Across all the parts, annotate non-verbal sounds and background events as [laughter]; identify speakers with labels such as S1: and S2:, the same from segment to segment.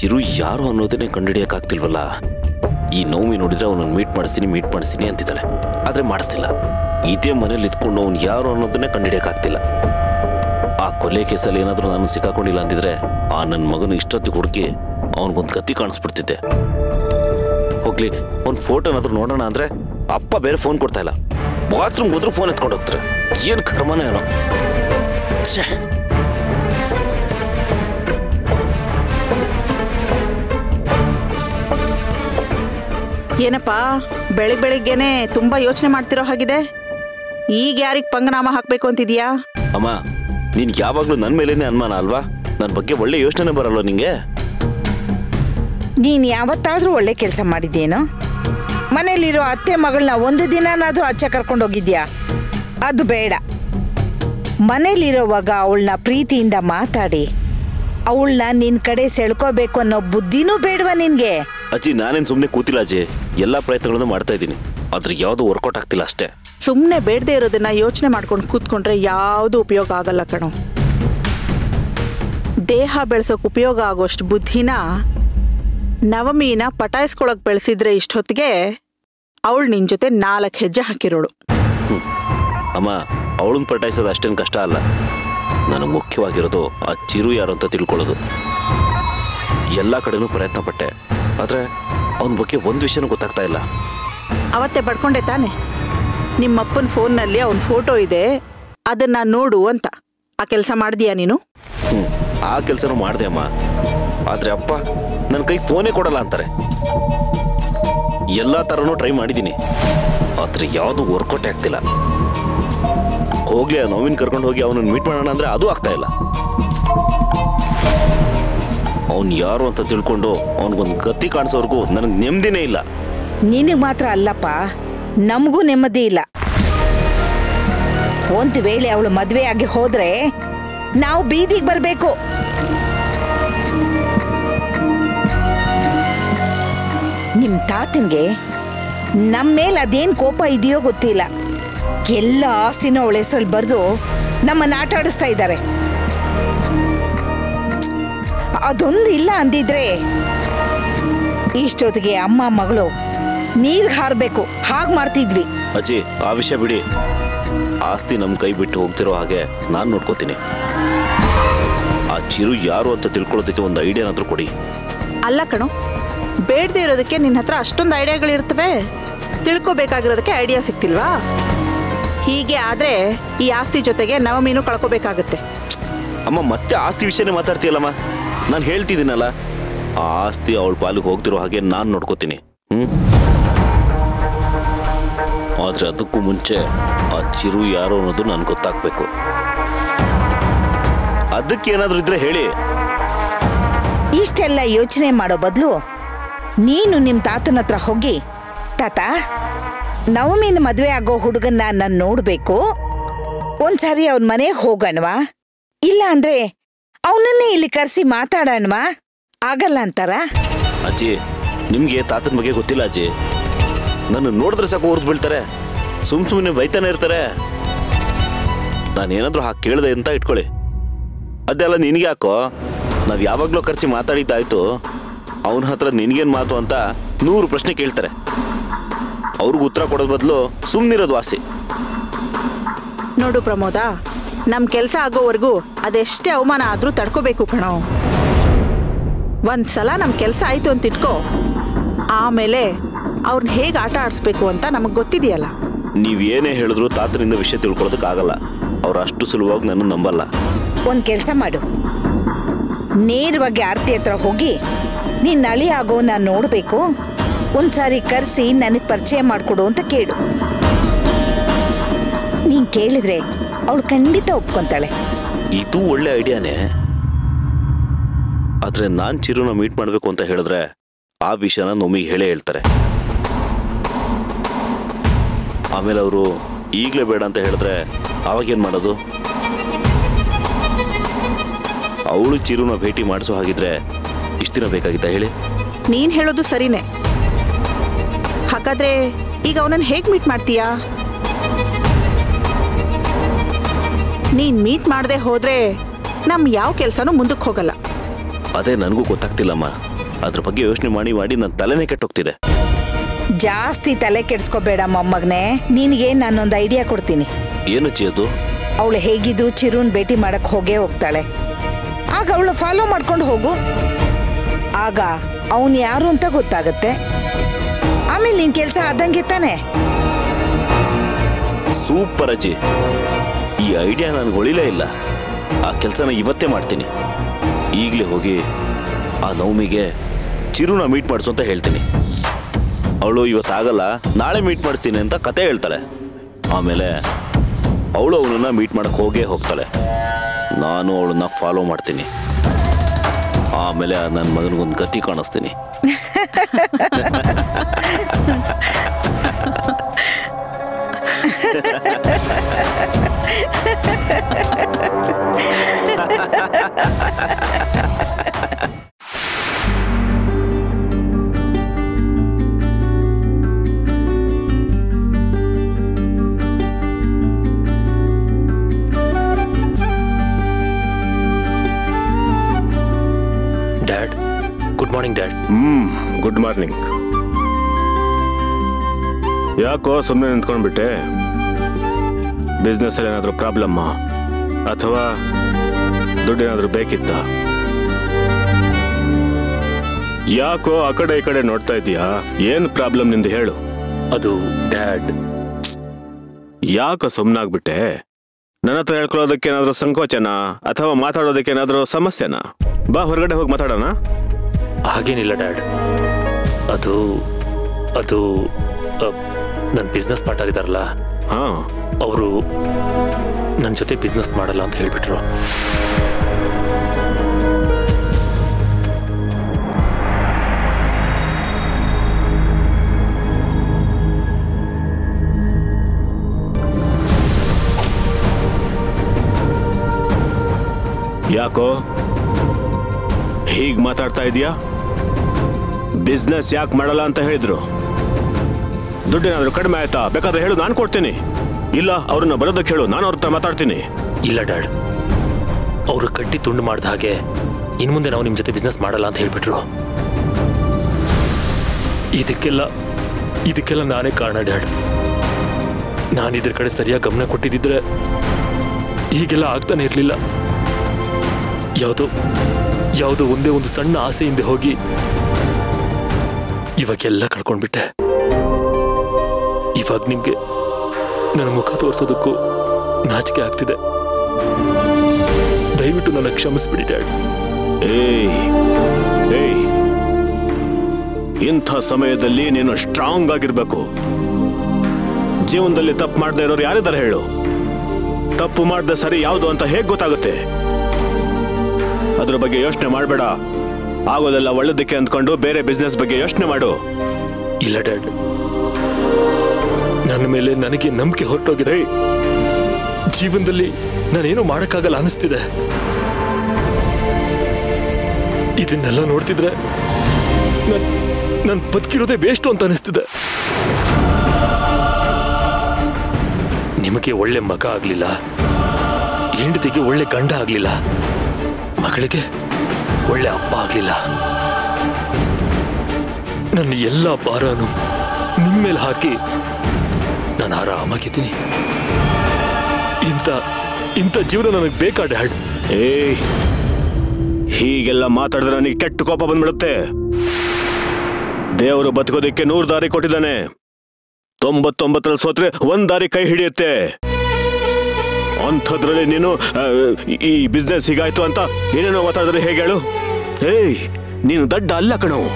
S1: ಚಿರು ಯಾರು ಅನ್ನೋದನ್ನೇ ಕಂಡುಹಿಡಿಯಕ್ಕಾಗ್ತಿಲ್ವಲ್ಲ? ಈ ನೋವಿ ನೋಡಿದ್ರೆ ಅವನನ್ನು ಮೀಟ್ ಮಾಡಿಸ್ತೀನಿ ಮೀಟ್ ಮಾಡಿಸ್ತೀನಿ ಅಂತಿದ್ದಾಳೆ. ಆದ್ರೆ ಮಾಡಿಸ್ತಿಲ್ಲ. ಇದೇ ಮನೇಲಿ ಇದ್ಕೊಂಡು ಅವ್ನು ಯಾರು ಅನ್ನೋದನ್ನೇ ಕಂಡುಹಿಡಿಯಕ್ಕಾಗ್ತಿಲ್ಲ. ಆ ಕೊಲೆ ಕೇಸಲ್ಲಿ ಏನಾದರೂ ನಾನು ಸಿಕ್ಕಾಕೊಂಡಿಲ್ಲ ಅಂದಿದ್ರೆ ಆ ನನ್ನ ಮಗನ ಇಷ್ಟೊತ್ತಿಗೆ ಹುಡುಕಿ ಅವನಿಗೊಂದು ಗತಿ ಕಾಣಿಸ್ಬಿಡ್ತಿದ್ದೆ. ಹೋಗ್ಲಿ, ಒಂದು ಫೋಟೋನಾದ್ರೂ ನೋಡೋಣ ಅಂದ್ರೆ ಅಪ್ಪ ಬೇರೆ ಫೋನ್ ಕೊಡ್ತಾ ಇಲ್ಲ. ಬಾತ್ರೂಮ್ ಹೋದ್ರೂ ಫೋನ್ ಎತ್ಕೊಂಡು ಹೋಗ್ತಾರೆ. ಏನು ಕರ್ಮನೇ ಏನೋ. ಛೇ!
S2: ಏನಪ್ಪಾ ಬೆಳಿಗ್ ಬೆಳಿಗ್ಗೆನೆ ತುಂಬಾ ಯೋಚನೆ ಮಾಡ್ತಿರೋ ಹಾಗಿದೆ. ಈಗ ಯಾರಿಗೆ ಪಂಗನಾಮ ಹಾಕ್ಬೇಕು ಅಂತಿದ್ಯಾ?
S1: ಅಮ್ಮ ನಿನ್ಗೆ ಯಾವಾಗಲೂ ನನ್ನ ಮೇಲೇನೆ ಅನುಮಾನ ಅಲ್ವಾ? ನನ್ನ ಬಗ್ಗೆ ಒಳ್ಳೆ ಯೋಚನೆ ಬರಲ್ವ ನಿಂಗೆ?
S3: ನೀನ್ ಯಾವತ್ತಾದ್ರೂ ಒಳ್ಳೆ ಕೆಲಸ ಮಾಡಿದ್ದೇನೋ ಮನೇಲಿರೋ ಅತ್ತೆ ಮಗಳನ್ನ ಒಂದು ದಿನನಾದ್ರೂ ಆಚೆ ಕರ್ಕೊಂಡು ಹೋಗಿದ್ಯಾ? ಅದು ಬೇಡ. ಮನೇಲಿರೋವಾಗ ಅವಳನ್ನ ಪ್ರೀತಿಯಿಂದ ಮಾತಾಡಿ. ಅವಳನ್ನ ನಿನ್ ಕಡೆ ಸೆಳ್ಕೋಬೇಕು ಅನ್ನೋ ಬುದ್ಧಿನೂ ಬೇಡವಾ ನಿನ್ಗೆ?
S1: ಅಜ್ಜಿ ನಾನೇನು ಸುಮ್ಮನೆ ಕೂತಿಲ್ಲ ಅಜ್ಜಿ. ಎಲ್ಲ ಪ್ರಯತ್ನಗಳನ್ನು ಮಾಡ್ತಾ ಇದ್ದೀನಿ. ಆದ್ರೆ ಯಾವುದು ವರ್ಕೌಟ್ ಆಗ್ತಿಲ್ಲ ಅಷ್ಟೇ.
S2: ಸುಮ್ಮನೆ ಬೇಡದೆ ಇರೋದನ್ನ ಯೋಚನೆ ಮಾಡ್ಕೊಂಡು ಕೂತ್ಕೊಂಡ್ರೆ ಯಾವುದು ಉಪಯೋಗ ಆಗಲ್ಲ ಕಣೋ. ದೇಹ ಬೆಳೆಸೋಕೆ ಉಪಯೋಗ ಆಗೋಷ್ಟು ಬುದ್ಧಿನ ನವಮೀನ ಪಟಾಯಿಸ್ಕೊಳಕ್ ಬೆಳೆಸಿದ್ರೆ ಇಷ್ಟೊತ್ತಿಗೆ ಅವಳು ನಿನ್ ಜೊತೆ ನಾಲ್ಕು ಹೆಜ್ಜೆ ಹಾಕಿರೋಳು.
S1: ಅಮ್ಮ ಅವಳನ್ನ ಪಟಾಯಿಸೋದು ಅಷ್ಟೇನು ಕಷ್ಟ ಅಲ್ಲ. ನನಗೆ ಮುಖ್ಯವಾಗಿರೋದು ಆ ಚಿರು ಯಾರು ಅಂತ ತಿಳ್ಕೊಳ್ಳೋದು. ಎಲ್ಲ ಕಡೆನೂ ಪ್ರಯತ್ನ ಪಟ್ಟೆ ಆದರೆ ಅವನ ಬಗ್ಗೆ ಒಂದು ವಿಷಯನು ಗೊತ್ತಾಗ್ತಾ ಇಲ್ಲ.
S2: ಅವತ್ತೆ ಪಡ್ಕೊಂಡೆ ತಾನೆ. ನಿಮ್ಮಪ್ಪನ ಫೋನ್ನಲ್ಲಿ ಅವನ ಫೋಟೋ ಇದೆ ಅದನ್ನ ನೋಡು ಅಂತ. ಆ ಕೆಲಸ ಮಾಡಿದ್ಯಾ ನೀನು?
S1: ಹ್ಞೂ ಆ ಕೆಲಸನೂ ಮಾಡಿದೆ ಅಮ್ಮ. ಆದರೆ ಅಪ್ಪ ನನ್ನ ಕೈ ಫೋನೇ ಕೊಡಲ್ಲ ಅಂತಾರೆ. ಎಲ್ಲ ಥರನೂ ಟ್ರೈ ಮಾಡಿದ್ದೀನಿ ಆದರೆ ಯಾವ್ದು ವರ್ಕೌಟ್ ಆಗ್ತಿಲ್ಲ. ಹೋಗ್ಲಿ ಆ ನೋವಿನ ಕರ್ಕೊಂಡು ಹೋಗಿ ಅವನನ್ನು ಮೀಟ್ ಮಾಡೋಣ ಅಂದ್ರೆ ಅದು ಆಗ್ತಾ ಇಲ್ಲ. ಅವನು ಯಾರು ಅಂತ ತಿಳ್ಕೊಂಡು ಅವನಿಗೊಂದು ಗತಿ ಕಾಣಿಸೋರ್ಗೂ ನನಗೆ ನೆಮ್ಮದಿನೇ ಇಲ್ಲ.
S3: ನಿನಗ್ ಮಾತ್ರ ಅಲ್ಲಪ್ಪ, ನಮಗೂ ನೆಮ್ಮದಿ ಇಲ್ಲ. ಒಂದ್ ವೇಳೆ ಅವಳು ಮದ್ವೆ ಆಗಿ ಹೋದ್ರೆ ನಾವು ಬೀದಿಗೆ ಬರಬೇಕು. ನಿಮ್ ತಾತನ್ಗೆ ನಮ್ಮ ಮೇಲೆ ಅದೇನ್ ಕೋಪ ಇದೆಯೋ ಗೊತ್ತಿಲ್ಲ. ಎಲ್ಲ ಆಸ್ತಿನೂ ಅವಳ ಹೆಸರಲ್ಲಿ ಬರೆದು ನಮ್ಮನ್ನ ಆಟ ಆಡಿಸ್ತಾ ಇದ್ದಾರೆ. ಅದೊಂದು ಇಲ್ಲ ಅಂದಿದ್ರೆ. ಇಷ್ಟೊತ್ತಿಗೆ ಅಮ್ಮ ಮಗಳು ನೀರ್ ಹಾರ್ಬೇಕು. ಹಾಗೆ ಮಾಡ್ತಿದ್ವಿ.
S1: ಅಜ್ಜಿ ಆ ವಿಷಯ ಬಿಡಿ. ಆಸ್ತಿ ನಮ್ಮ ಕೈ ಬಿಟ್ಟು ಹೋಗ್ತಿರೋ ಹಾಗೆ ನಾನು ನೋಡ್ಕೋತೀನಿ. ಆ ಚಿರು ಯಾರು ಅಂತ ತಿಳ್ಕೊಳ್ಳೋದಕ್ಕೆ ಒಂದು ಐಡಿಯಾನಾದ್ರೂ ಕೊಡಿ.
S2: ಅಲ್ಲ ಕಣೋ ಬೇಡದೆ ಇರೋದಕ್ಕೆ ನಿನ್ನ ಹತ್ರ ಅಷ್ಟೊಂದು ಐಡಿಯಾಗಳಿರ್ತವೆ ತಿಳ್ಕೊಬೇಕಾಗಿರೋದಕ್ಕೆ ಐಡಿಯಾ ಸಿಕ್ತಿಲ್ವಾ ಹೀಗೆ ಆದ್ರೆ ಈ ಆಸ್ತಿ ಜೊತೆಗೆ ನವಮೀನು ಕಳ್ಕೋಬೇಕಾಗುತ್ತೆ.
S1: ಅಮ್ಮ ಮತ್ತೆ ಆಸ್ತಿ ವಿಷಯನೇ ಮಾತಾಡ್ತೀಯಲ್ಲಮ್ಮ? ನಾನು ಹೇಳ್ತಿದ್ದೀನಲ್ಲ. ಆಸ್ತಿ ಅವಳ ಪಾಲಿಗೆ ಹೋಗ್ತಿರೋ ಹಾಗೆ ನಾನು ನೋಡ್ಕೋತೀನಿ. ಹ್ಞೂ ಆದರೆ ಅದಕ್ಕೂ ಮುಂಚೆ ಆ ಚಿರು ಯಾರು ಅನ್ನೋದು ನನ್ಗೆ ಗೊತ್ತಾಗ್ಬೇಕು. ಅದಕ್ಕೇನಾದ್ರೂ ಇದ್ರೆ ಹೇಳಿ.
S3: ಇಷ್ಟೆಲ್ಲ ಯೋಚನೆ ಮಾಡೋ ಬದಲು ನೀನು ನಿಮ್ಮ ತಾತನ ಹತ್ರ ಹೋಗಿ, ತಾತ, ನವಮಿನ ಮದುವೆ ಆಗೋ ಹುಡುಗನ್ನ ನಾನು ನೋಡ್ಬೇಕು. ಒಂದ್ಸಾರಿ ಅವನ್ ಮನೆಗೆ ಹೋಗಣವಾ? ಇಲ್ಲ ಅಂದ್ರೆ ಅವನನ್ನೇ ಇಲ್ಲಿ ಕರೆಸಿ ಮಾತಾಡೋಣವಾ? ಆಗಲ್ಲ ಅಂತಾರ?
S1: ಅಜ್ಜಿ ನಿಮ್ಗೆ ತಾತನ ಬಗ್ಗೆ ಗೊತ್ತಿಲ್ಲ ಅಜ್ಜಿ. ನನ್ನ ನೋಡಿದ್ರೆ ಸಾಕು ಹೊರದು ಬೀಳ್ತಾರೆ. ಸುಮ್ ಸುಮ್ಮನೆ ಬೈತಾನೆ ಇರ್ತಾರೆ. ನಾನೇನಾದ್ರೂ ಹಾಕಿ ಕೇಳಿದೆ ಅಂತ ಇಟ್ಕೊಳ್ಳಿ. ಅದೆಲ್ಲ ನಿನಗೆ ಯಾಕೋ? ನಾವು ಯಾವಾಗಲೂ ಕರೆಸಿ ಮಾತಾಡಿದ್ದಾಯ್ತು. ಅವನ ಹತ್ರ ನಿನಗೇನು ಮಾತು ಅಂತ ನೂರು ಪ್ರಶ್ನೆ ಕೇಳ್ತಾರೆ. ಅವ್ರಿಗೆ ಉತ್ತರ ಕೊಡೋದ್ ಬದಲು ಸುಮ್ಮನಿರೋದು ವಾಸಿ
S2: ನೋಡು ಪ್ರಮೋದ ನಮ್ ಕೆಲಸ ಆಗೋವರೆಗೂ ಅದೆಷ್ಟೇ ಅವಮಾನ ಆದ್ರೂ ತಡ್ಕೋಬೇಕು ಕಣೋ. ಒಂದ್ಸಲ ನಮ್ ಕೆಲಸ ಆಯ್ತು ಅಂತ ಇಟ್ಕೋ. ಆಮೇಲೆ ಅವ್ರನ್ನ ಹೇಗೆ ಆಟ ಆಡಿಸ್ಬೇಕು ಅಂತ ನಮಗ್ ಗೊತ್ತಿದೆಯಲ್ಲ.
S1: ನೀವೇನೇ ಹೇಳಿದ್ರು ತಾತನಿಂದ ವಿಷಯ ತಿಳ್ಕೊಳ್ಳೋದಕ್ಕಾಗಲ್ಲ ಅವ್ರು ಅಷ್ಟು ಸುಲಭವಾಗಿ ನನ್ನ ನಂಬಲ್ಲ.
S3: ಒಂದ್ ಕೆಲ್ಸ ಮಾಡು. ನೇರವಾಗಿ ಆರ್ತಿ ಹತ್ರ ಹೋಗಿ ನೀನ್ ನಳಿ ಆಗೋ ನಾನು ನೋಡ್ಬೇಕು. ಒಂದ್ಸಾರಿ ಕರೆಸಿ ನನಗೆ ಪರಿಚಯ ಮಾಡಿಕೊಡು ಅಂತ ಕೇಳು. ನೀನ್ ಕೇಳಿದ್ರೆ ಅವಳು ಖಂಡಿತ ಒಪ್ಕೊಂತಾಳೆ.
S1: ಇದು ಒಳ್ಳೆ ಐಡಿಯಾನೇ. ಆದ್ರೆ ನಾನ್ ಚಿರುನ ಮೀಟ್ ಮಾಡ್ಬೇಕು ಅಂತ ಹೇಳಿದ್ರೆ ಆ ವಿಷಯನ ನೊಮಿಗೆ ಹೇಳೇ ಹೇಳ್ತಾರೆ. ಆಮೇಲೆ ಅವರು ಈಗಲೇ ಬೇಡ ಅಂತ ಹೇಳಿದ್ರೆ ಅವಾಗೇನ್ ಮಾಡೋದು? ಅವಳು ಚಿರುನ ಭೇಟಿ ಮಾಡಿಸೋ ಹಾಗಿದ್ರೆ ಇಷ್ಟು ದಿನ ಬೇಕಾಗಿತ್ತ ಹೇಳಿ?
S2: ನೀನ್ ಹೇಳೋದು ಸರಿನೇ. ಹಾಗಾದ್ರೆ ಈಗ ಅವನನ್ನ ಹೇಗ್ ಮೀಟ್ ಮಾಡ್ತೀಯಾ? ನೀನ್ ಮೀಟ್ ಮಾಡದೆ ಹೋದ್ರೆ ನಮ್ ಯಾವ ಕೆಲ್ಸನೂ ಮುಂದಕ್ಕೆ ಹೋಗಲ್ಲ.
S1: ಅದೇ ನನಗೂ ಗೊತ್ತಾಗ್ತಿಲ್ಲಮ್ಮ. ಅದ್ರ ಬಗ್ಗೆ ಯೋಚನೆ ಮಾಡಿ ಮಾಡಿ ನನ್ನ ತಲೆನೇ ಕೆಟ್ಟೋಗ್ತಿದೆ.
S3: ಜಾಸ್ತಿ ತಲೆ ಕೆಡ್ಸ್ಕೋಬೇಡ ಮೊಮ್ಮಗನೆ. ನಿನಗೆ ನಾನೊಂದು ಐಡಿಯಾ ಕೊಡ್ತೀನಿ.
S1: ಏನು ಚೇದು ಅದು?
S3: ಅವಳು ಹೇಗಿದ್ರು ಚಿರುನ್ ಭೇಟಿ ಮಾಡಕ್ ಹೋಗೇ ಹೋಗ್ತಾಳೆ. ಆಗ ಅವಳು ಫಾಲೋ ಮಾಡ್ಕೊಂಡು ಹೋಗು. ಆಗ ಅವನು ಯಾರು ಅಂತ ಗೊತ್ತಾಗತ್ತೆ. ಆಮೇಲೆ ನಿನ್ ಕೆಲಸ ಆದಂಗೆ ತಾನೆ.
S1: ಸೂಪರ್ ಅಜ್ಜಿ. ಐಡಿಯಾ ನನಗೆ ಹೊಳಿಲೇ ಇಲ್ಲ. ಆ ಕೆಲಸನ ಇವತ್ತೇ ಮಾಡ್ತೀನಿ. ಈಗಲೇ ಹೋಗಿ ಆ ನವಮಿಗೆ ಚಿರುನ ಮೀಟ್ ಮಾಡಿಸು ಅಂತ ಹೇಳ್ತೀನಿ. ಅವಳು ಇವತ್ತಾಗಲ್ಲ, ನಾಳೆ ಮೀಟ್ ಮಾಡಿಸ್ತೀನಿ ಅಂತ ಕತೆ ಹೇಳ್ತಾಳೆ. ಆಮೇಲೆ ಅವಳು ಅವನನ್ನ ಮೀಟ್ ಮಾಡಕ್ಕೆ ಹೋಗೇ ಹೋಗ್ತಾಳೆ. ನಾನು ಅವಳನ್ನ ಫಾಲೋ ಮಾಡ್ತೀನಿ. ಆಮೇಲೆ ನನ್ನ ಮಗನಿಗೊಂದು ಗತಿ ಕಾಣಿಸ್ತೀನಿ. [laughs]
S4: Dad good morning dad
S5: hmm good morning ಯಾಕೋ ಸುಮ್ಮನೆ ನಿಂತ್ಕೊಂಡ್ಬಿಟ್ಟೆ? ಬಿಸ್ನೆಸ್ ಅಲ್ಲಿ ಏನಾದರೂ ಪ್ರಾಬ್ಲಮ್ಮ? ಅಥವಾ ದುಡ್ಡೇನಾದರೂ ಬೇಕಿತ್ತ? ಯಾಕೋ ಆ ಕಡೆ ಈ ಕಡೆ ನೋಡ್ತಾ ಇದೀಯಾ ಏನ್ ಪ್ರಾಬ್ಲಮ್ನಿಂದ ಹೇಳು.
S4: ಅದು ಡ್ಯಾಡ್.
S5: ಯಾಕೋ ಸುಮ್ಮನಾಗ್ಬಿಟ್ಟೆ ನನ್ನ ಹತ್ರ ಹೇಳ್ಕೊಳ್ಳೋದಕ್ಕೆ ಏನಾದರೂ ಸಂಕೋಚನ? ಅಥವಾ ಮಾತಾಡೋದಕ್ಕೆ ಏನಾದರೂ ಸಮಸ್ಯೆನಾ? ಬಾ ಹೊರಗಡೆ ಹೋಗಿ ಮಾತಾಡೋಣ.
S4: ಹಾಗೇನಿಲ್ಲ ಡ್ಯಾಡ್. ಅದು ಅದು ನನ್ನ ಬಿಸ್ನೆಸ್ ಪಾರ್ಟ್ನರ್ ಇದಾರಲ್ಲ
S5: ಹಾ.
S4: ಅವರು ನನ್ನ ಜೊತೆ ಬಿಸ್ನೆಸ್ ಮಾಡಲ್ಲ ಅಂತ ಹೇಳ್ಬಿಟ್ರು.
S5: ಯಾಕೋ? ಹೀಗೆ ಮಾತಾಡ್ತಾ ಇದೀಯಾ? ಬಿಸ್ನೆಸ್ ಯಾಕೆ ಮಾಡಲ್ಲ ಅಂತ ಹೇಳಿದ್ರು? ದುಡ್ಡೇನಾದ್ರೂ ಕಡಿಮೆ ಆಯ್ತಾ? ಬೇಕಾದ್ರೆ ಹೇಳು, ನಾನು ಕೊಡ್ತೀನಿ. ಇಲ್ಲ, ಅವ್ರನ್ನ ಬರೋದಕ್ಕೆ ಹೇಳು, ನಾನು ಅವ್ರ ಮಾತಾಡ್ತೀನಿ.
S4: ಇಲ್ಲ, ಡ್ಯಾಡ್. ಅವರು ಕಟ್ಟಿ ತುಂಡು ಮಾಡಿದ ಹಾಗೆ ಇನ್ನು ಮುಂದೆ ನಾವು ನಿಮ್ಮ ಜೊತೆ ಬಿಸ್ನೆಸ್ ಮಾಡಲ್ಲ ಅಂತ ಹೇಳ್ಬಿಟ್ರು. ಇದಕ್ಕೆಲ್ಲ ಇದಕ್ಕೆಲ್ಲ ನಾನೇ ಕಾರಣ, ಡ್ಯಾಡ್. ನಾನು ಇದ್ರ ಕಡೆ ಸರಿಯಾಗಿ ಗಮನ ಕೊಟ್ಟಿದ್ದಿದ್ರೆ ಹೀಗೆಲ್ಲ ಆಗ್ತಾನೆ ಇರಲಿಲ್ಲ. ಯಾವುದೋ ಯಾವುದೋ ಒಂದೇ ಒಂದು ಸಣ್ಣ ಆಸೆಯಿಂದ ಹೋಗಿ ಇವಾಗೆಲ್ಲ ಕಳ್ಕೊಂಡ್ಬಿಟ್ಟೆ. ಇವಾಗ ನಿಮ್ಗೆ ನನ್ನ ಮುಖ ತೋರಿಸೋದಕ್ಕೂ ನಾಚಿಕೆ ಆಗ್ತಿದೆ. ದಯವಿಟ್ಟು ನನ್ನ ಕ್ಷಮಿಸ್ಬಿಡಿ ಡ್ಯಾಡ್.
S5: ಏಯ್ ಏಯ್. ಇಂಥ ಸಮಯದಲ್ಲಿ ನೀನು ಸ್ಟ್ರಾಂಗ್ ಆಗಿರ್ಬೇಕು. ಜೀವನದಲ್ಲಿ ತಪ್ಪು ಮಾಡದೇ ಇರೋರು ಯಾರಿದ್ದಾರೆ ಹೇಳು? ತಪ್ಪು ಮಾಡದೆ ಸರಿ ಯಾವುದು ಅಂತ ಹೇಗೆ ಗೊತ್ತಾಗುತ್ತೆ? ಅದ್ರ ಬಗ್ಗೆ ಯೋಚನೆ ಮಾಡಬೇಡ. ಆಗೋದೆಲ್ಲ ಒಳ್ಳೆದಕ್ಕೆ ಅಂದ್ಕೊಂಡು ಬೇರೆ ಬಿಸ್ನೆಸ್ ಬಗ್ಗೆ ಯೋಚನೆ ಮಾಡು.
S4: ಇಲ್ಲ ಡ್ಯಾಡ್. ನನ್ನ ಮೇಲೆ ನನಗೆ ನಂಬಿಕೆ ಹೊರಟೋಗಿದೆ. ಜೀವನದಲ್ಲಿ ನಾನೇನು ಮಾಡೋಕ್ಕಾಗಲ್ಲ ಅನಿಸ್ತಿದೆ ಇದನ್ನೆಲ್ಲ ನೋಡ್ತಿದ್ರೆ ನಾನು ಬದುಕಿರೋದೇ ವೇಸ್ಟು ಅಂತ ಅನಿಸ್ತಿದೆ ನಿಮಗೆ ಒಳ್ಳೆ ಮಗ ಆಗಲಿಲ್ಲ. ಹೆಂಡತಿಗೆ ಒಳ್ಳೆ ಗಂಡ ಆಗಲಿಲ್ಲ. ಮಗಳಿಗೆ ಒಳ್ಳೆ ಅಪ್ಪ ಆಗಲಿಲ್ಲ. ನನ್ನ ಎಲ್ಲ ಭಾರನು ನಿಮ್ಮ ಮೇಲೆ ಹಾಕಿ ನಾನು ಆರಾಮಾಗಿದ್ದೀನಿ ಇಂತ ಇಂಥ ಜೀವನ ನನಗೆ ಬೇಕಾ ಡ್ಯಾಡ್
S5: ಏಯ್, ಹೀಗೆಲ್ಲ ಮಾತಾಡಿದ್ರೆ ನನಗೆ ಕೆಟ್ಟ ಕೋಪ ಬಂದ್ಬಿಡುತ್ತೆ. ದೇವರು ಬದುಕೋದಕ್ಕೆ ನೂರು ದಾರಿ ಕೊಟ್ಟಿದ್ದಾನೆ. ತೊಂಬತ್ತೊಂಬತ್ತರಲ್ಲಿ ಸೋತ್ರೆ ಒಂದ್ ದಾರಿ ಕೈ ಹಿಡಿಯುತ್ತೆ. ಅಂಥದ್ರಲ್ಲಿ ನೀನು ಈ ಬಿಸ್ನೆಸ್ ಹೀಗಾಯ್ತು ಅಂತ ಏನೇನೋ ಮಾತಾಡಿದ್ರೆ ಹೇಗೆ ಹೇಳು? ಏಯ್, ನೀನು ದಡ್ಡ ಅಲ್ಲ ಕಣವು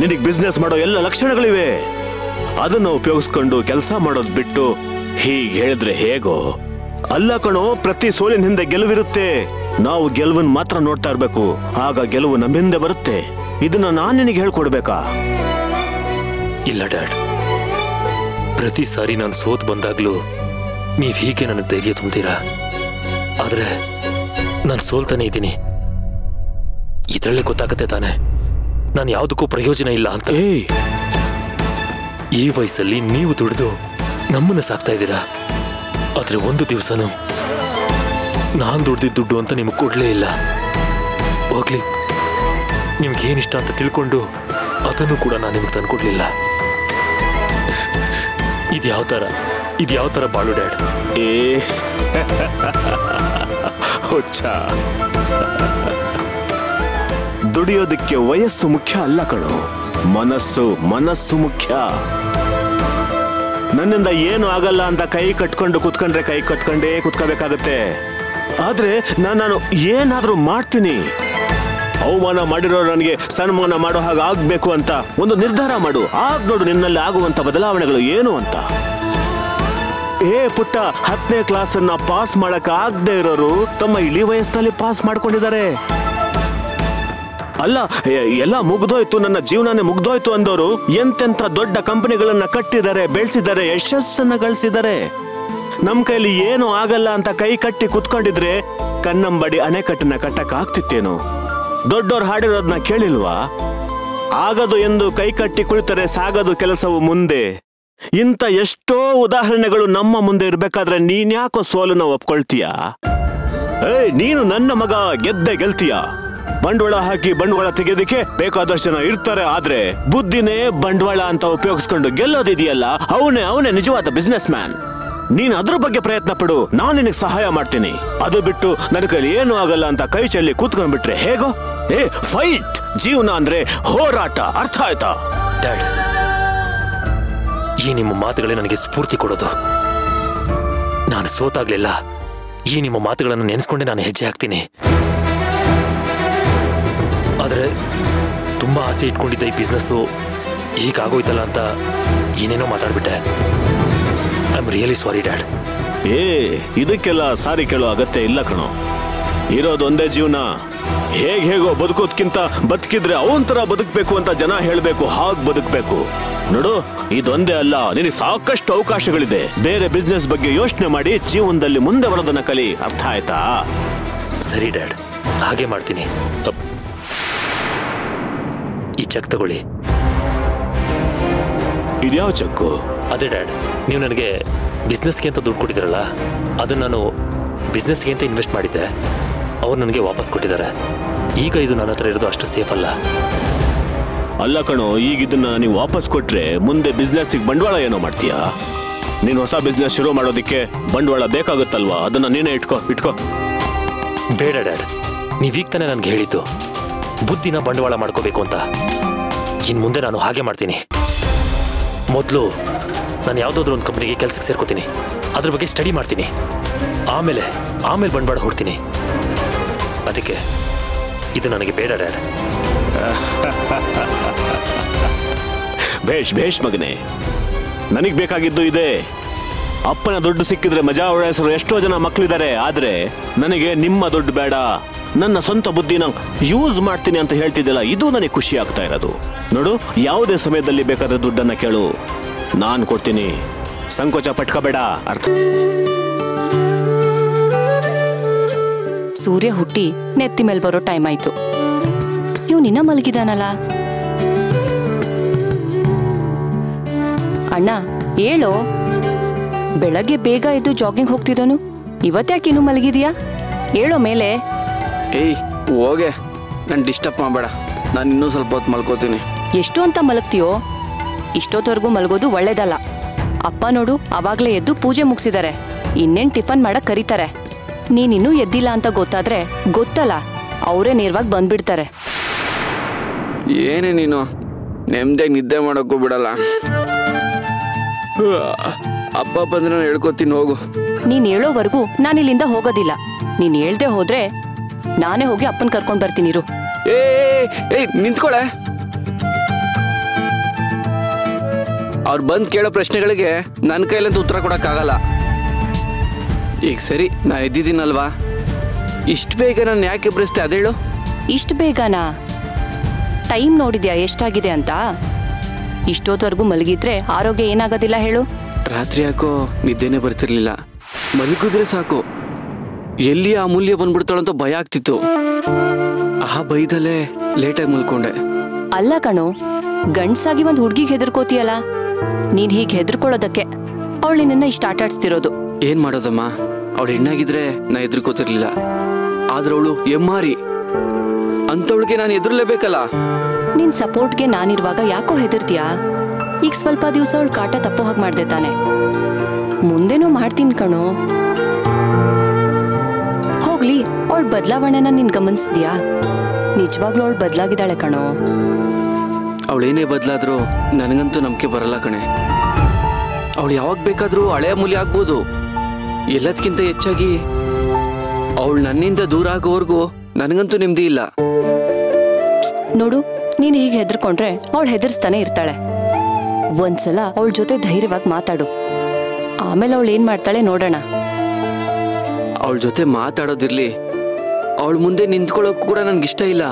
S5: ನಿನಗೆ ಬಿಸ್ನೆಸ್ ಮಾಡೋ ಎಲ್ಲ ಲಕ್ಷಣಗಳಿವೆ. ಅದನ್ನ ಉಪಯೋಗಿಸ್ಕೊಂಡು ಕೆಲಸ ಮಾಡೋದ್ ಬಿಟ್ಟು ಹೀಗೆ ಹೇಳಿದ್ರೆ ಹೇಗೋ? ಅಲ್ಲ ಕಣೋ ಪ್ರತಿ ಸೋಲಿನ ಹಿಂದೆ ಗೆಲುವಿರುತ್ತೆ. ನಾವು ಗೆಲುವನ್ ಮಾತ್ರ ನೋಡ್ತಾ ಇರ್ಬೇಕು. ಆಗ ಗೆಲುವು ನಮ್ಮ ಹಿಂದೆ ಬರುತ್ತೆ. ಇದನ್ನ ನಾನ್ ನಿನಗೆ ಹೇಳ್ಕೊಡ್ಬೇಕಾ?
S4: ಇಲ್ಲ ಡ್ಯಾಡ್. ಪ್ರತಿ ಸಾರಿ ನಾನು ಸೋತ್ ಬಂದಾಗ್ಲೂ ನೀವ್ ಹೀಗೆ ನನ್ನ ಧೈರ್ಯ ತುಂಬ್ತೀರಾ? ಆದ್ರೆ ನಾನು ಸೋಲ್ತಾನೆ ಇದ್ದೀನಿ. ಇದರಲ್ಲೇ ಗೊತ್ತಾಗತ್ತೆ ತಾನೆ. ನಾನು ಯಾವುದಕ್ಕೂ ಪ್ರಯೋಜನ ಇಲ್ಲ ಅಂತ. ಈ ವಯಸ್ಸಲ್ಲಿ ನೀವು ದುಡಿದು ನಮ್ಮನ್ನ ಸಾಕ್ತಾ ಇದ್ದೀರಾ? ಆದ್ರೆ ಒಂದು ದಿವಸನೂ ನಾನ್ ದುಡ್ದಿದ್ದ ದುಡ್ಡು ಅಂತ ನಿಮಗೆ ಕೊಡ್ಲೇ ಇಲ್ಲ. ಹೋಗ್ಲಿ. ನಿಮ್ಗೇನಿಷ್ಟ ಅಂತ ತಿಳ್ಕೊಂಡು ಅದನ್ನು ಕೂಡ ನಾನು ನಿಮ್ಗೆ ತಂದುಕೊಡ್ಲಿಲ್ಲ ಇದು ಯಾವ ಥರ ಇದು ಯಾವ ಥರ ಬಾಳು ಡ್ಯಾಡ್?
S5: ಏ. [laughs] ಹುಚ್ಚ. ದುಡಿಯೋದಕ್ಕೆ ವಯಸ್ಸು ಮುಖ್ಯ ಅಲ್ಲ ಕಣೋ. ಮನಸ್ಸು ಮನಸ್ಸು ಮುಖ್ಯ. ನನ್ನಿಂದ ಏನು ಆಗಲ್ಲ ಅಂತ ಕೈ ಕಟ್ಕೊಂಡು ಕುತ್ಕೊಂಡ್ರೆ ಕೈ ಕಟ್ಕೊಂಡೇ ಕುತ್ಕೋಬೇಕಾಗತ್ತೆ. ಆದ್ರೆ ನಾನು ಏನಾದ್ರೂ ಮಾಡ್ತೀನಿ. ಅವಮಾನ ಮಾಡಿರೋ ನನಗೆ ಸನ್ಮಾನ ಮಾಡೋ ಹಾಗೆ ಆಗ್ಬೇಕು ಅಂತ ಒಂದು ನಿರ್ಧಾರ ಮಾಡು. ಆಗ ನೋಡು ನಿನ್ನಲ್ಲಿ ಆಗುವಂತ ಬದಲಾವಣೆಗಳು ಏನು ಅಂತ. ಏ ಪುಟ್ಟ, ಹತ್ತನೇ ಕ್ಲಾಸ್ ಅನ್ನ ಪಾಸ್ ಮಾಡಕ್ ಆಗದೆ ಇರೋರು ತಮ್ಮ ಇಳಿ ವಯಸ್ಸಿನಲ್ಲಿ ಪಾಸ್ ಮಾಡ್ಕೊಂಡಿದ್ದಾರೆ. ಅಲ್ಲ ಎಲ್ಲ ಮುಗ್ದೋಯ್ತು, ನನ್ನ ಜೀವನನೇ ಮುಗ್ದೋಯ್ತು ಅಂದವರು ಎಂತೆಂತ ದೊಡ್ಡ ಕಂಪನಿಗಳನ್ನ ಕಟ್ಟಿದ್ದಾರೆ ಬೆಳೆಸಿದ್ದಾರೆ ಯಶಸ್ಸನ್ನ ಗಳಿಸಿದ್ದಾರೆ ನಮ್ ಕೈಲಿ ಏನು ಆಗಲ್ಲ ಅಂತ ಕೈ ಕಟ್ಟಿ ಕುತ್ಕೊಂಡಿದ್ರೆ ಕನ್ನಂಬಡಿ ಅಣೆಕಟ್ಟನ್ನ ಕಟ್ಟಕ್ ಆಗ್ತಿತ್ತೇನು? ದೊಡ್ಡವ್ರು ಹಾಡಿರೋದನ್ನ ಕೇಳಿಲ್ವಾ? ಆಗದು ಎಂದು ಕೈ ಕಟ್ಟಿ ಕುಳಿತರೆ ಸಾಗದು ಕೆಲಸವು ಮುಂದೆ. ಇಂಥ ಎಷ್ಟೋ ಉದಾಹರಣೆಗಳು ನಮ್ಮ ಮುಂದೆ ಇರ್ಬೇಕಾದ್ರೆ ನೀನ್ಯಾಕೋ ಸೋಲನ್ನ ಒಪ್ಕೊಳ್ತೀಯ? ಏಯ್, ನೀನು ನನ್ನ ಮಗ, ಗೆದ್ದೆ ಗೆಲ್ತೀಯ? ಬಂಡವಾಳ ಹಾಕಿ ಬಂಡವಾಳ ತೆಗೆಯೋದಕ್ಕೆ ಬೇಕಾದಷ್ಟು ಜನ ಇರ್ತಾರೆ, ಆದ್ರೆ ಬುದ್ಧಿನೇ ಬಂಡವಾಳ ಅಂತ ಉಪಯೋಗಿಸ್ಕೊಂಡು ಗೆಲ್ಲೋದಿದೆಯಲ್ಲ, ಅವನೇ ಅವನೇ ನಿಜವಾದ ಬಿಸ್ನೆಸ್ ಮ್ಯಾನ್ ನೀನ್ ಅದ್ರ ಬಗ್ಗೆ ಪ್ರಯತ್ನ ಪಡು, ನಾನು ನಿನಗೆ ಸಹಾಯ ಮಾಡ್ತೀನಿ. ಅದು ಬಿಟ್ಟು ನನ್ನ ಕೈಲಿ ಏನು ಆಗಲ್ಲ ಅಂತ ಕೈ ಚೆಲ್ಲಿ ಕೂತ್ಕೊಂಡ್ಬಿಟ್ರೆ ಹೇಗೋ? ಏ ಫೈಟ್ ಜೀವನ ಅಂದ್ರೆ ಹೋರಾಟ, ಅರ್ಥ ಆಯ್ತಾ?
S4: ಈ ನಿಮ್ಮ ಮಾತುಗಳೇ ನನಗೆ ಸ್ಫೂರ್ತಿ ಕೊಡೋದು. ನಾನು ಸೋತಾಗ್ಲಿಲ್ಲ. ಈ ನಿಮ್ಮ ಮಾತುಗಳನ್ನು ನೆನೆಸ್ಕೊಂಡೆ ನಾನು ಹೆಜ್ಜೆ ಹಾಕ್ತೀನಿ. ಆದರೆ ತುಂಬ ಆಸೆ ಇಟ್ಕೊಂಡಿದ್ದ ಈ ಬಿಸ್ನೆಸ್ಸು ಹೀಗಾಗೋಯ್ತಲ್ಲ ಅಂತ ಏನೇನೋ ಮಾತಾಡ್ಬಿಟ್ಟೆ. I am really sorry dad
S5: ಏ ಇದಕ್ಕೆಲ್ಲ ಸಾರಿ ಕೇಳೋ ಅಗತ್ಯ ಇಲ್ಲ ಕಣೋ. ಇರೋದೊಂದೇ ಜೀವನ. ಹೇಗ್ ಹೇಗೋ ಬದುಕೋದ್ಕಿಂತ ಬದುಕಿದ್ರೆ ಅವನ್ ತರ ಬದುಕ್ಬೇಕು ಅಂತ ಜನ ಹೇಳಬೇಕು ಹಾಗೆ ಬದುಕಬೇಕು. ನೋಡು ಇದೊಂದೇ ಅಲ್ಲ ನಿನಗೆ ಸಾಕಷ್ಟು ಅವಕಾಶಗಳಿದೆ. ಬೇರೆ ಬಿಸ್ನೆಸ್ ಬಗ್ಗೆ ಯೋಚನೆ ಮಾಡಿ ಜೀವನದಲ್ಲಿ ಮುಂದೆ ಬರೋದನ್ನ ಕಲಿ. ಅರ್ಥ ಆಯ್ತಾ?
S4: ಸರಿ ಡ್ಯಾಡ್ ಹಾಗೆ ಮಾಡ್ತೀನಿ. ಈ ಚೆಕ್ ತಗೊಳ್ಳಿ.
S5: ಇದ್ಯಾವ ಚೆಕ್ಕು?
S4: ಅದೇ ಡ್ಯಾಡ್ ನೀವು ನನಗೆ ಬಿಸ್ನೆಸ್ಗೆ ಅಂತ ದುಡ್ಡು ಕೊಟ್ಟಿದ್ದೀರಲ್ಲ ಅದನ್ನು ನಾನು ಬಿಸ್ನೆಸ್ಗೆ ಅಂತ ಇನ್ವೆಸ್ಟ್ ಮಾಡಿದ್ದೆ. ಅವ್ರು ನನಗೆ ವಾಪಸ್ ಕೊಟ್ಟಿದ್ದಾರೆ. ಈಗ ಇದು ನನ್ನ ಹತ್ರ ಇರೋದು ಅಷ್ಟು ಸೇಫ್ ಅಲ್ಲ.
S5: ಅಲ್ಲ ಕಣೋ ಈಗ ಇದನ್ನ ನೀವು ವಾಪಸ್ ಕೊಟ್ರೆ ಮುಂದೆ ಬಿಸ್ನೆಸ್ಸಿಗೆ ಬಂಡವಾಳ ಏನೋ ಮಾಡ್ತೀಯಾ? ನೀನು ಹೊಸ ಬಿಸ್ನೆಸ್ ಶುರು ಮಾಡೋದಕ್ಕೆ ಬಂಡವಾಳ ಬೇಕಾಗುತ್ತಲ್ವಾ? ಅದನ್ನ ನೀನೇ ಇಟ್ಕೋ ಇಟ್ಕೋ.
S4: ಬೇಡ ಡ್ಯಾಡ್ ನೀವೀಗ ತಾನೇ ನನಗೆ ಹೇಳಿದ್ದು. ಬುದ್ಧಿನ ಬಂಡವಾಳ ಮಾಡ್ಕೋಬೇಕು ಅಂತ. ಇನ್ನು ಮುಂದೆ ನಾನು ಹಾಗೆ ಮಾಡ್ತೀನಿ. ಮೊದಲು ನಾನು ಯಾವುದಾದ್ರೂ ಒಂದು ಕಂಪ್ನಿಗೆ ಕೆಲಸಕ್ಕೆ ಸೇರ್ಕೋತೀನಿ. ಅದ್ರ ಬಗ್ಗೆ ಸ್ಟಡಿ ಮಾಡ್ತೀನಿ. ಆಮೇಲೆ ಆಮೇಲೆ ಬಂಡವಾಳ ಹೊಡ್ತೀನಿ. ಅದಕ್ಕೆ ಇದು ನನಗೆ ಬೇಡ ಡ್ಯಾಡ್. [laughs]
S5: ಭೇಷ್ ಭೇಷ್ ಮಗನೇ. ನನಗೆ ಬೇಕಾಗಿದ್ದು ಇದೆ. ಅಪ್ಪನ ದುಡ್ಡು ಸಿಕ್ಕಿದ್ರೆ ಮಜಾ ಹೆಸರು ಎಷ್ಟೋ ಜನ ಮಕ್ಕಳಿದ್ದಾರೆ ಆದ್ರೆ ನನಗೆ ನಿಮ್ಮ ದುಡ್ಡು ಬೇಡ. ನನ್ನ ಸ್ವಂತ ಬುದ್ಧಿನ ಯೂಸ್ ಮಾಡ್ತೀನಿ ಅಂತ ಹೇಳ್ತಿದ್ದಲ್ಲ ಇದು ನನಗೆ ಖುಷಿ ಆಗ್ತಾ ಇರೋದು. ನೋಡು, ಯಾವುದೇ ಸಮಯದಲ್ಲಿ ಬೇಕಾದ್ರೆ ದುಡ್ಡನ್ನ ಕೇಳು. ನಾನು ಕೊಡ್ತೀನಿ. ಸಂಕೋಚ ಪಟ್ಕೋಬೇಡ, ಅರ್ಥ.
S6: ಸೂರ್ಯ ಹುಟ್ಟಿ ನೆತ್ತಿ ಮೇಲೆ ಬರೋ ಟೈಮ್ ಆಯ್ತು. ಇವನಿನ್ನ ಮಲಗಿದಾನಲ್ಲ. ಅಣ್ಣ, ಹೇಳೋ? ಬೆಳಗ್ಗೆ ಬೇಗ ಎದ್ದು ಜಾಗಿಂಗ್ ಹೋಗ್ತಿದ್ದನು? ಇವತ್ತ್ಯಾಕೆ ಇನ್ನೂ ಮಲಗಿದೀಯಾ? ಹೇಳೋ ಮೇಲೆ.
S7: ಏಯ್ ಹೋಗೆ. ನಾನು ಡಿಸ್ಟರ್ಬ್ ಮಾಡಬೇಡ. ನಾನು ಇನ್ನೂ ಸ್ವಲ್ಪ ಹೊತ್ತು ಮಲ್ಕೋತೀನಿ.
S6: ಎಷ್ಟು ಅಂತ ಮಲಗ್ತೀಯೋ ಇಷ್ಟೊತ್ತವರೆಗೂ ಮಲಗೋದು ಒಳ್ಳೇದಲ್ಲ. ಅಪ್ಪ ನೋಡು ಅವಾಗಲೇ ಎದ್ದು ಪೂಜೆ ಮುಗಿಸಿದ್ದಾರೆ ಇನ್ನೇನು ಟಿಫನ್ ಮಾಡಕ್ಕೆ ಕರೀತಾರೆ. ನೀನಿನ್ನೂ ಎದ್ದಿಲ್ಲ ಅಂತ ಗೊತ್ತಾದ್ರೆ ಗೊತ್ತಲ್ಲ ಅವರೇ ನೇರವಾಗಿ ಬಂದ್ಬಿಡ್ತಾರೆ.
S7: ಏನೇ ನೀನು ನೆಮ್ಮದಿಯಾಗಿ ನಿದ್ದೆ ಮಾಡೋಕ್ಕೂ ಬಿಡಲ್ಲ. ಅಪ್ಪ ಬಂದ್ರೆ ನಾನು ಹೇಳ್ಕೊತೀನಿ ಹೋಗು.
S6: ನೀನು ಹೇಳೋವರೆಗೂ ನಾನು ಇಲ್ಲಿಂದ ಹೋಗೋದಿಲ್ಲ. ನೀನು ಹೇಳ್ದೆ ಹೋದ್ರೆ ನಾನೇ ಹೋಗಿ ಅಪ್ಪನ್ ಕರ್ಕೊಂಡ್ ಬರ್ತೀನಿ ಇರು.
S7: ಏ ನಿಂತ್ಕೊಳೆ. ಅವ್ರು ಬಂದ್ ಕೇಳೋ ಪ್ರಶ್ನೆಗಳಿಗೆ ನನ್ನ ಕೈಲಂತೂ ಉತ್ತರ ಕೊಡೋಕ್ಕಾಗಲ್ಲ. ಈಗ ಸರಿ ನಾ ಎದ್ದಿದ್ದೀನಲ್ವಾ? ಇಷ್ಟು ಬೇಗ ನಾನು ಯಾಕೆ ಎಬ್ರಿಸ್ತೆ ಅದೇಳು
S6: ಇಷ್ಟು ಬೇಗನಾ? ಟೈಮ್ ನೋಡಿದ್ಯಾ ಎಷ್ಟಾಗಿದೆ ಅಂತ? ಇಷ್ಟೊತ್ತವರೆಗೂ ಮಲಗಿದ್ರೆ ಆರೋಗ್ಯ ಏನಾಗೋದಿಲ್ಲ ಹೇಳು.
S7: ರಾತ್ರಿ ಯಾಕೋ ನಿದ್ದೆನೇ ಬರ್ತಿರ್ಲಿಲ್ಲ. ಮಲಗಿದ್ರೆ ಸಾಕು. ಎಲ್ಲಿ ಆ ಅಮೂಲ್ಯ ಬಂದ್ಬಿಡ್ತಾಳಂತ ಭಯ ಆಗ್ತಿತ್ತು. ಆ ಭಯದಲ್ಲೇ ಲೇಟಾಗಿ ಮುಲ್ಕೊಂಡೆ.
S6: ಅಲ್ಲ ಕಣೋ ಗಂಡ್ಸಾಗಿ ಒಂದ್ ಹುಡ್ಗಿಗ್ ಹೆದರ್ಕೋತಿಯಲ್ಲ? ನೀನ್ ಹೀಗ್ ಹೆದರ್ಕೊಳ್ಳೋದಕ್ಕೆ ಅವಳು ನಿನ್ನ ಇಷ್ಟ ಆಟ ಆಡ್ಸ್ತಿರೋದು
S7: ಏನ್ ಮಾಡೋದಮ್ಮ? ಅವಳು ಹೆಣ್ಣಾಗಿದ್ರೆ ನಾ ಹೆದರ್ಕೋತಿರ್ಲಿಲ್ಲ. ಆದ್ರೆ ಅವಳು ಎಮ್ಮಾರಿ. ಅಂತವಳಿಗೆ ನಾನು ಎದುರ್ಲೇಬೇಕಲ್ಲ
S6: ನಿನ್ ಸಪೋರ್ಟ್ಗೆ ನಾನಿರುವಾಗ ಯಾಕೋ ಹೆದರ್ತೀಯಾ? ಈಗ ಸ್ವಲ್ಪ ದಿವಸ ಅವಳು ಕಾಟ ತಪ್ಪೋ ಹಾಗೆ ಮಾಡ್ದೆ ತಾನೆ. ಮುಂದೆನೂ ಮಾಡ್ತೀನಿ ಕಣೋ. ಹೋಗ್ಲಿ. ಅವಳ ಬದಲಾವಣೆನ ನೀನ್ ಗಮನಿಸ್ದ್ಯಾ? ನಿಜವಾಗ್ಲೂ ಅವಳು ಬದಲಾಗಿದ್ದಾಳೆ ಕಣೋ.
S7: ಅವಳೇನೇ ಬದಲಾದ್ರೂ ನನಗಂತೂ ನಂಬಿಕೆ ಬರಲ್ಲ ಕಣೆ. ಅವಳು ಯಾವಾಗ ಬೇಕಾದ್ರೂ ಹಳೆಯ ಮೂಲ್ಯ ಆಗ್ಬೋದು. ಎಲ್ಲದಕ್ಕಿಂತ ಹೆಚ್ಚಾಗಿ ಅವಳು ನನ್ನಿಂದ ದೂರ ಆಗೋವರೆಗೂ ನನಗಂತೂ ನೆಮ್ಮದಿ ಇಲ್ಲ.
S6: ನೋಡು ನೀನು ಹೀಗೆ ಹೆದರ್ಕೊಂಡ್ರೆ ಅವಳು ಹೆದರ್ಸ್ತಾನೆ ಇರ್ತಾಳೆ. ಒಂದ್ಸಲ ಅವಳ ಜೊತೆ ಧೈರ್ಯವಾಗಿ ಮಾತಾಡು. ಆಮೇಲೆ ಅವಳು ಏನ್ ಮಾಡ್ತಾಳೆ ನೋಡೋಣ.
S7: ಅವಳ ಜೊತೆ ಮಾತಾಡೋದಿರ್ಲಿ. ಅವಳ ಮುಂದೆ ನಿಂತ್ಕೊಳ್ಳೋಕು ಕೂಡ ನನ್ಗಿಷ್ಟ ಇಲ್ಲ.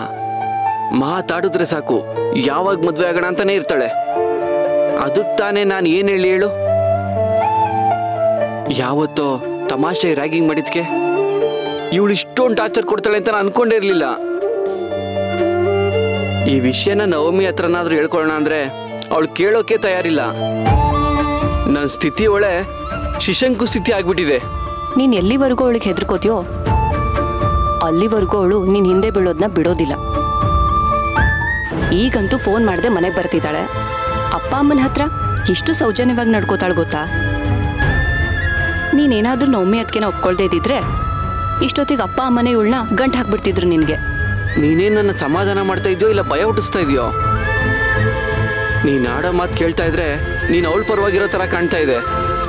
S7: ಮಾತಾಡಿದ್ರೆ ಸಾಕು. ಯಾವಾಗ ಮದ್ವೆ ಆಗೋಣ ಅಂತಾನೆ ಇರ್ತಾಳೆ. ಅದಕ್ಕೆ ತಾನೇ ನಾನು ಏನು ಹೇಳಿ ಹೇಳು? ಯಾವತ್ತೋ ತಮಾಷೆ ರ್ಯಾಗಿಂಗ್ ಮಾಡಿದ್ಕೆ? ಇವಳು ಇಷ್ಟೊಂದು ಟಾರ್ಚರ್ ಕೊಡ್ತಾಳೆ ಅಂತ ನಾನು ಅನ್ಕೊಂಡೇ ಇರಲಿಲ್ಲ. ಈ ವಿಷಯನ ನವಮಿ ಹತ್ರನಾದ್ರೂ ಹೇಳ್ಕೊಳ್ಳೋಣ ಅಂದ್ರೆ ಅವಳು ಕೇಳೋಕೆ ತಯಾರಿಲ್ಲ. ನನ್ನ ಸ್ಥಿತಿ ಒಳೆ ಶಿಶಂಕು ಸ್ಥಿತಿ ಆಗ್ಬಿಟ್ಟಿದೆ.
S6: ನೀನ್ ಎಲ್ಲಿವರೆಗೂ ಅವಳಿಗೆ ಹೆದರ್ಕೋತೀಯೋ, ಅಲ್ಲಿವರೆಗೂ ಅವಳು ನಿನ್ ಹಿಂದೆ ಬೀಳೋದನ್ನ ಬಿಡೋದಿಲ್ಲ. ಈಗಂತೂ ಫೋನ್ ಮಾಡದೆ ಮನೆಗೆ ಬರ್ತಿದ್ದಾಳೆ. ಅಪ್ಪ ಅಮ್ಮನ ಹತ್ರ ಇಷ್ಟು ಸೌಜನ್ಯವಾಗಿ ನಡ್ಕೋತಾಳೆ ಗೊತ್ತಾ? ನೀನೇನಾದ್ರೂ ನೌಮಿ ಅದಕ್ಕೆನ ಒಪ್ಕೊಳ್ದೇ ಇದ್ದಿದ್ರೆ, ಇಷ್ಟೊತ್ತಿಗೆ ಅಪ್ಪ ಅಮ್ಮನೇ ಇವಳನ್ನ ಗಂಟು ಹಾಕ್ಬಿಡ್ತಿದ್ರು ನಿನಗೆ.
S7: ನೀನೇನ್ ನನ್ನ ಸಮಾಧಾನ ಮಾಡ್ತಾ ಇದೆಯೋ ಇಲ್ಲ ಭಯ ಹುಟ್ಟಿಸ್ತಾ ಇದೆಯೋ? ನೀನ್ ಆಡೋ ಮಾತು ಕೇಳ್ತಾ ಇದ್ರೆ ನೀನು ಅವಳ ಪರವಾಗಿರೋ ತರ ಕಾಣ್ತಾ ಇದೆ.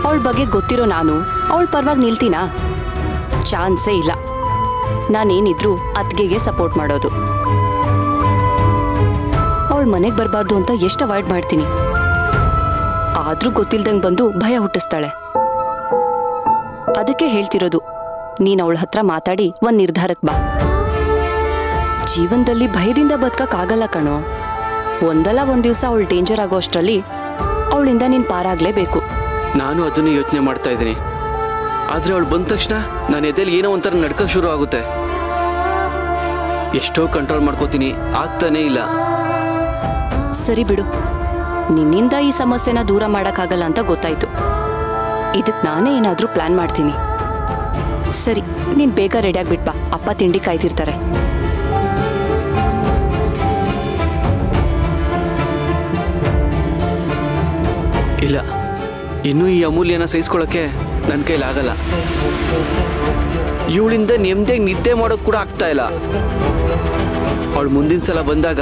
S6: ಅವಳ ಬಗ್ಗೆ ಗೊತ್ತಿರೋ ನಾನು, ಅವಳ ಪರವಾಗಿ ನಿಲ್ತೀನಾ? ಚಾನ್ಸೇ ಇಲ್ಲ. ನಾನೇನಿದ್ರು ಅತ್ಗೆಗೆ ಸಪೋರ್ಟ್ ಮಾಡೋದು. ಅವಳ ಮನೆಗೆ ಬರಬಾರ್ದು ಅಂತ ಎಷ್ಟು ಅವಾಯ್ಡ್ ಮಾಡ್ತೀನಿ. ಆದ್ರೂ ಗೊತ್ತಿಲ್ದಂಗೆ ಬಂದು ಭಯ ಹುಟ್ಟಿಸ್ತಾಳೆ. ಅದಕ್ಕೆ ಹೇಳ್ತಿರೋದು, ನೀನು ಅವಳ ಹತ್ರ ಮಾತಾಡಿ ಒಂದು ನಿರ್ಧಾರಕ್ಕೆ ಬಾ. ಜೀವನದಲ್ಲಿ ಭಯದಿಂದ ಬದುಕಕ್ಕಾಗಲ್ಲ ಕಣೋ. ಒಂದಲ್ಲ ಒಂದು ದಿವಸ ಅವಳು ಡೇಂಜರ್ ಆಗೋ ಅಷ್ಟರಲ್ಲಿ ಅವಳಿಂದ ನೀನ್ ಪಾರಾಗ್ಲೇಬೇಕು.
S7: ನಾನು ಅದನ್ನು ಯೋಚನೆ ಮಾಡ್ತಾ ಇದ್ದೀನಿ. ಆದರೆ ಅವಳು ಬಂದ ತಕ್ಷಣ ನನ್ನ ಎದೆಯಲ್ಲಿ ಏನೋ ಒಂಥರ ನಡ್ಕ ಶುರು ಆಗುತ್ತೆ. ಎಷ್ಟೋ ಕಂಟ್ರೋಲ್ ಮಾಡ್ಕೋತೀನಿ ಆಗ್ತಾನೇ ಇಲ್ಲ.
S6: ಸರಿ ಬಿಡು. ನಿನ್ನಿಂದ ಈ ಸಮಸ್ಯೆನ ದೂರ ಮಾಡೋಕ್ಕಾಗಲ್ಲ ಅಂತ ಗೊತ್ತಾಯ್ತು. ಇದಕ್ಕೆ ನಾನೇ ಏನಾದರೂ ಪ್ಲ್ಯಾನ್ ಮಾಡ್ತೀನಿ. ಸರಿ ನೀನು ಬೇಗ ರೆಡಿ ಬಿಟ್ಬಾ ಅಪ್ಪ ತಿಂಡಿ ಕಾಯ್ತಿರ್ತಾರೆ
S7: ಇಲ್ಲ. ಇನ್ನೂ ಈ ಅಮೂಲ್ಯನ ಸಹಿಸ್ಕೊಳ್ಳೋಕ್ಕೆ ನನ್ನ ಕೈಲಿ ಆಗಲ್ಲ. ಇವಳಿಂದ ನೆಮ್ಮದಿ ನಿದ್ದೆ ಮಾಡೋಕ್ಕೆ ಕೂಡ ಆಗ್ತಾ ಇಲ್ಲ. ಅವಳು ಮುಂದಿನ ಸಲ ಬಂದಾಗ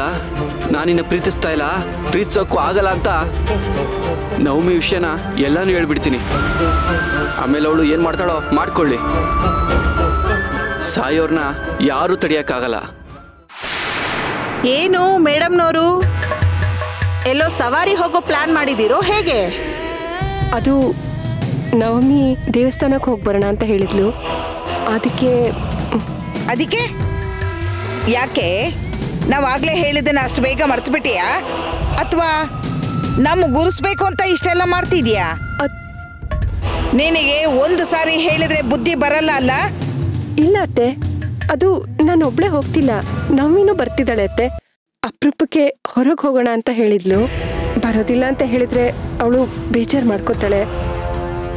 S7: ನಾನಿನ್ನ ಪ್ರೀತಿಸ್ತಾ ಇಲ್ಲ, ಪ್ರೀತಿಸೋಕ್ಕೂ ಆಗಲ್ಲ ಅಂತ ನವಮಿ ವಿಷಯನ ಎಲ್ಲಾನು ಹೇಳ್ಬಿಡ್ತೀನಿ. ಆಮೇಲೆ ಅವಳು ಏನು ಮಾಡ್ತಾಳೋ ಮಾಡ್ಕೊಳ್ಳಿ. ಸಾಯೋರ್ನ ಯಾರೂ ತಡಿಯೋಕ್ಕಾಗಲ್ಲ.
S2: ಏನು ಮೇಡಮ್ನವರು ಎಲ್ಲೋ ಸವಾರಿ ಹೋಗೋ ಪ್ಲಾನ್ ಮಾಡಿದ್ದೀರೋ ಹೇಗೆ?
S8: ಅದು ನವಮಿ ದೇವಸ್ಥಾನಕ್ಕೆ ಹೋಗಿ ಬರೋಣ ಅಂತ ಹೇಳಿದ್ಲು. ಅದಕ್ಕೆ
S3: ಅದಕ್ಕೆ? ಯಾಕೆ? ನಾವಾಗಲೇ ಹೇಳಿದ್ದನ್ನು ಅಷ್ಟು ಬೇಗ ಮರ್ತ್ಬಿಟ್ಟಿಯಾ? ಅಥವಾ ನಮ್ಮ ಗುರುಸ್ಬೇಕು ಅಂತ ಇಷ್ಟೆಲ್ಲ ಮಾಡ್ತಿದ್ಯಾ? ನಿನಗೆ ಒಂದು ಸಾರಿ ಹೇಳಿದ್ರೆ ಬುದ್ಧಿ ಬರಲ್ಲ ಅಲ್ಲ?
S8: ಇಲ್ಲ ಅತ್ತೆ. ಅದು ನಾನು ಒಬ್ಳೆ ಹೋಗ್ತಿಲ್ಲ. ನವಮಿನೂ ಬರ್ತಿದ್ದಾಳೆ ಅತ್ತೆ. ಅಪರೂಪಕ್ಕೆ ಹೊರಗೆ ಹೋಗೋಣ ಅಂತ ಹೇಳಿದ್ಲು. ಬರೋದಿಲ್ಲ ಅಂತ ಹೇಳಿದ್ರೆ ಅವಳು ಬೇಜಾರು ಮಾಡ್ಕೋತಾಳೆ.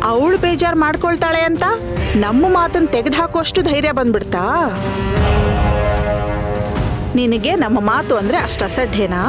S2: ಅವಳು ಬೇಜಾರು ಮಾಡ್ಕೊಳ್ತಾಳೆ ಅಂತ ನಮ್ಮ ಮಾತನ್ನು ತೆಗೆದುಹಾಕುವಷ್ಟು ಧೈರ್ಯ ಬಂದ್ಬಿಡ್ತಾ? ನಿನಗೆ ನಮ್ಮ ಮಾತು ಅಂದ್ರೆ ಅಷ್ಟ ಅಸಡ್ಡೇನಾ